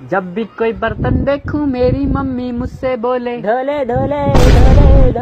जब भी कोई बर्तन देखूँ मेरी मम्मी मुझसे बोले ढोले ढोले ढोले